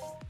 Bye.